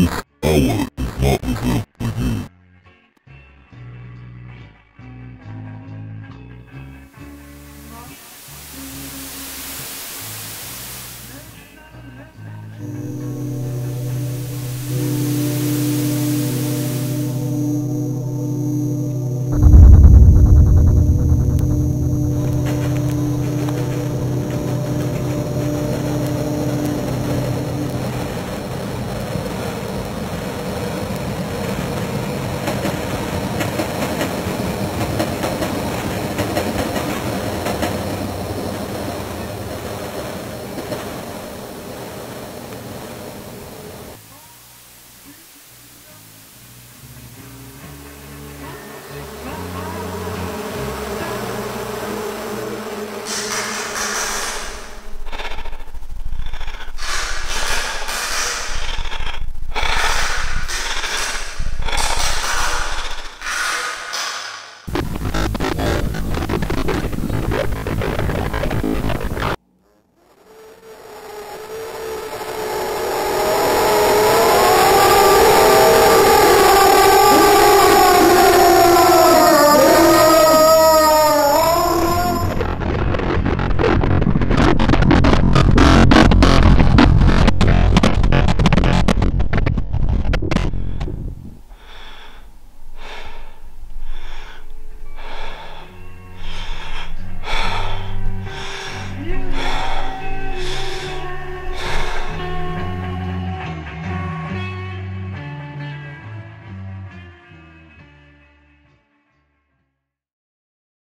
This is not reserved for you.